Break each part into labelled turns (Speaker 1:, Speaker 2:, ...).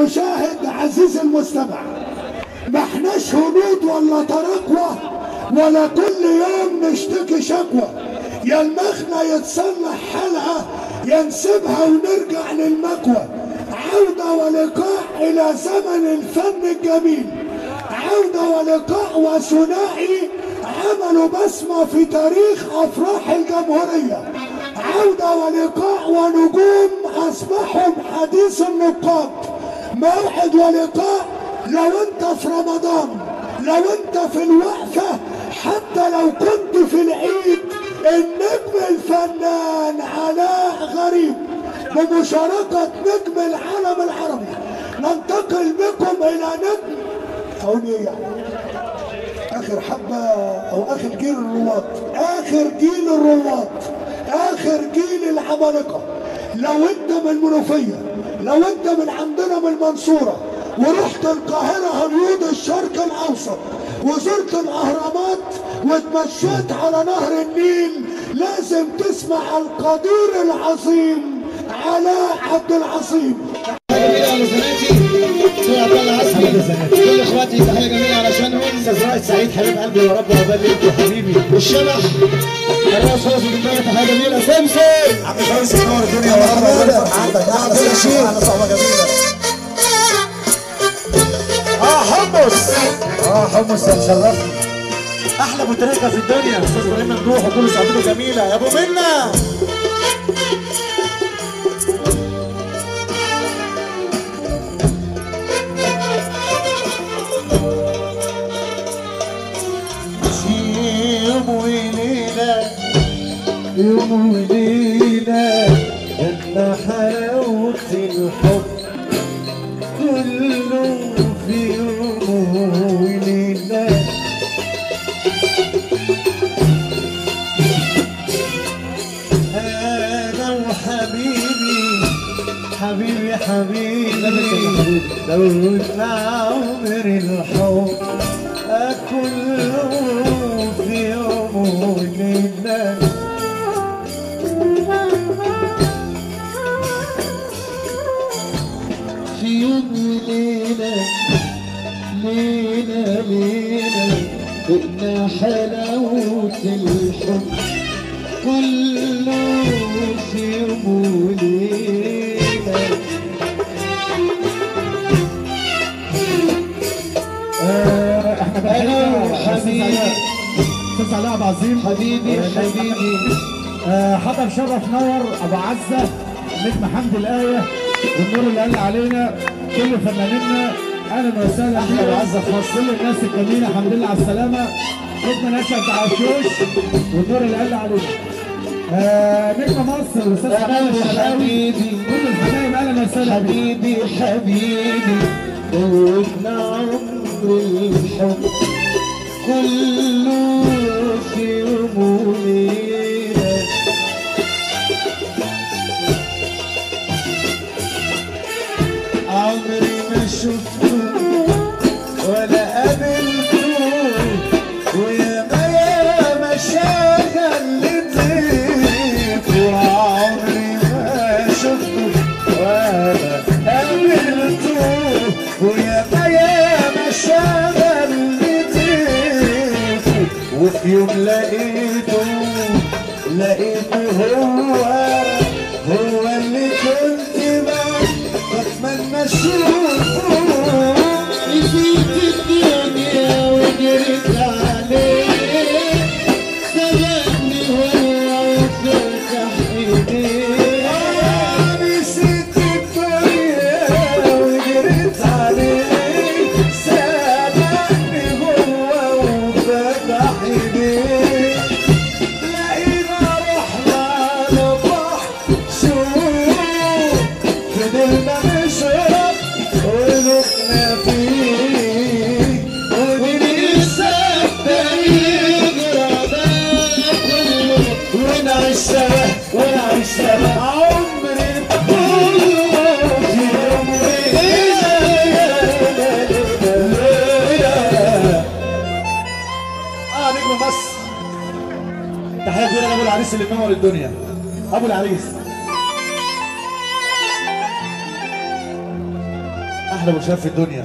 Speaker 1: المشاهد عزيزي المستمع ما احناش هنود ولا تراكوة ولا كل يوم نشتكي شكوى. يا المخنة يتصلح حلقة يا نسيبها ونرجع للمكوى عودة ولقاء إلى زمن الفن الجميل. عودة ولقاء وثنائي عملوا بصمة في تاريخ أفراح الجمهورية. عودة ولقاء ونجوم أصبحوا حديث النقاد. موعد ولقاء لو أنت في رمضان لو أنت في الوقفة حتى لو كنت في العيد. النجم الفنان علاء غريب بمشاركة نجم العالم العربي. ننتقل بكم إلى نجم أقول إيه يعني؟ آخر حبة أو آخر جيل الرواد آخر جيل الرواد آخر جيل العمالقة. لو انت من المنوفية لو انت من عندنا من المنصوره ورحت القاهرة هنيود الشرق الأوسط وزرت الأهرامات واتمشيت على نهر النيل لازم تسمع القدير العظيم علاء عبد العظيم.
Speaker 2: كل أخواتي تحية جميلة علشانهم.
Speaker 3: أستاذ رائد سعيد حبيب قلبي يا رب عقبال ليك حبيبي آه حمص آه حمص يا مشرفني أحلى بوتريكه في الدنيا. أستاذ إبراهيم ممدوح وكل صحبته جميلة. يا أبو منى وليلة جنة حلاوة الحب كله في يوم وليلة أنا وحبيبي حبيبي حبيبي دوت عمر الحب كله وليلة ليلة ليلة دقنا حلاوة الحب كله في يوم وليلة
Speaker 4: إحنا
Speaker 2: حبيبي
Speaker 4: أستاذ علاء عبد العظيم
Speaker 2: حبيبي حبيبي
Speaker 4: آه، حضر شرف نور ابو عزه نجم حمد الايه والنور اللي قال علينا كل فنانينا أهلا وسهلا
Speaker 2: أبو عزة مصر.
Speaker 4: كل الناس الجميلة الحمد لله على السلامة نجم نشأت عشوش والنور اللي قال علينا آه نجم مصر الاستاذ حماد الشرقاوي. كل الحبايب أهلا وسهلا.
Speaker 2: حبيبي حبيبي دوتنا عمر الحب كله hương تحية كبيرة لأبو العريس اللي منور الدنيا أبو العريس.
Speaker 3: أحلى شباب في الدنيا.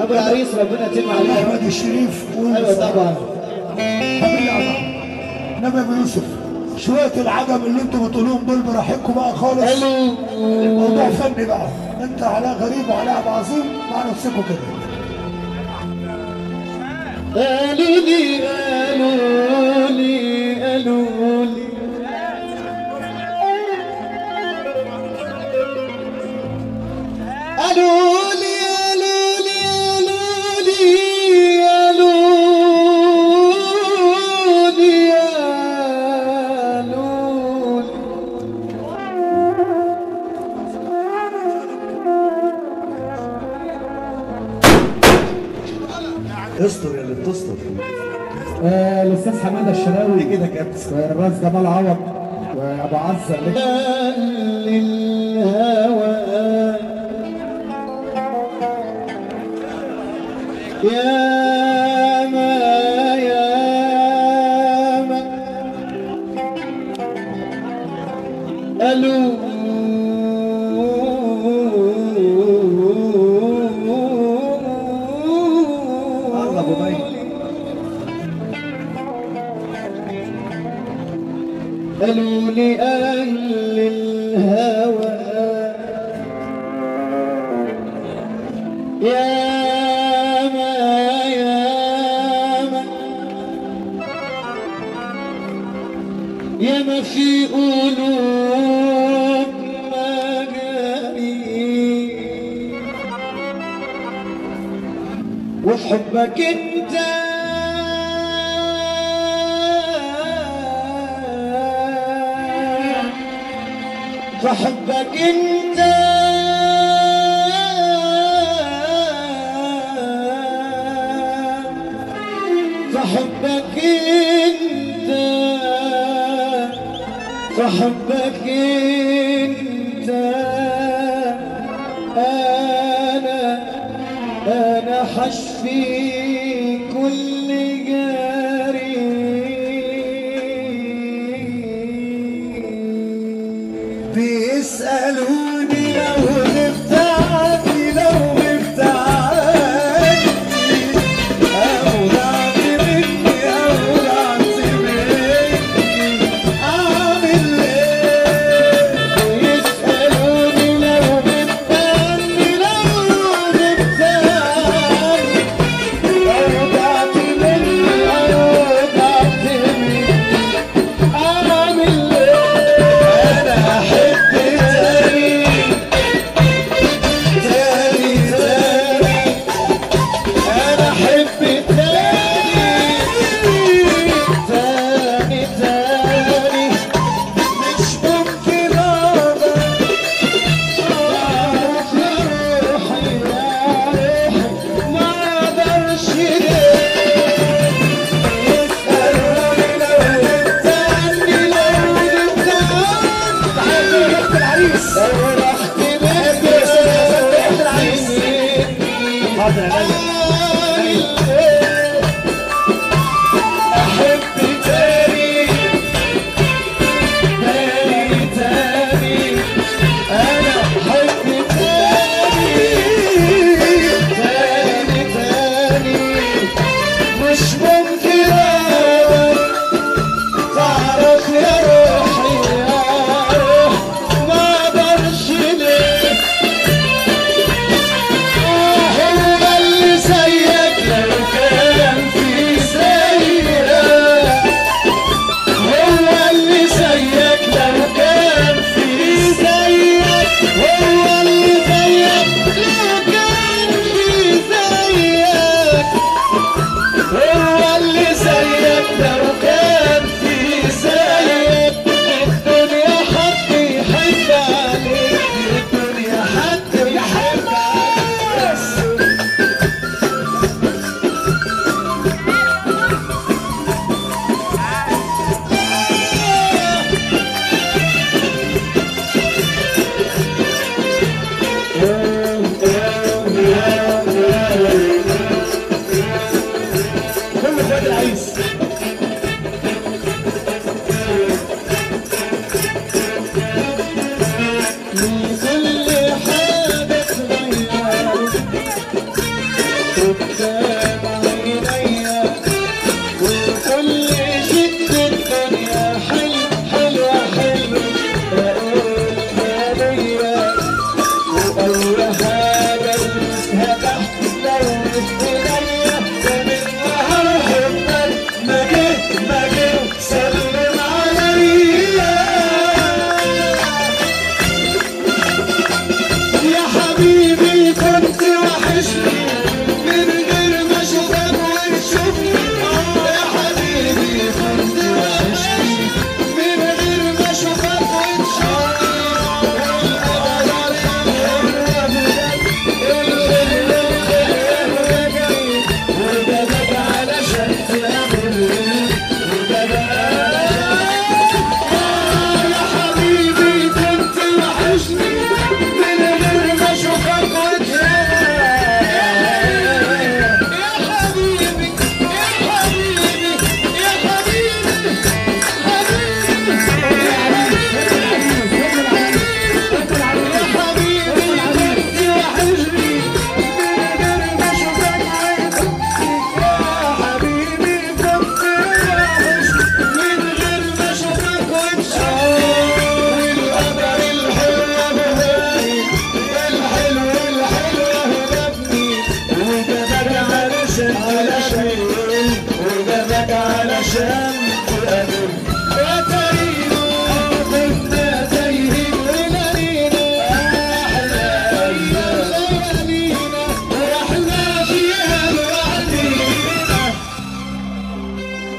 Speaker 2: أبو العريس ربنا يتم عليه
Speaker 1: احمد الشريف
Speaker 2: أيوه طبعا.
Speaker 1: نبي أبو يوسف. شوية العجب اللي أنتوا بتقولوهم دول براحتكم بقى خالص. موضوع فني بقى. انت علاء غريب وعلاء العظيم مع نفسكم كده.
Speaker 2: قالوا لي قالوا لي قالوا
Speaker 3: استر يا اللي بتستر.
Speaker 4: آه، الأستاذ حمادة الشراوي كده كابتن والراس جمال عوض وأبو عزة.
Speaker 2: للهوى. يا يا ما يا ما. يا ما في قلوب مجانين وحبك انت في انت حبك إيه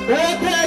Speaker 2: Open!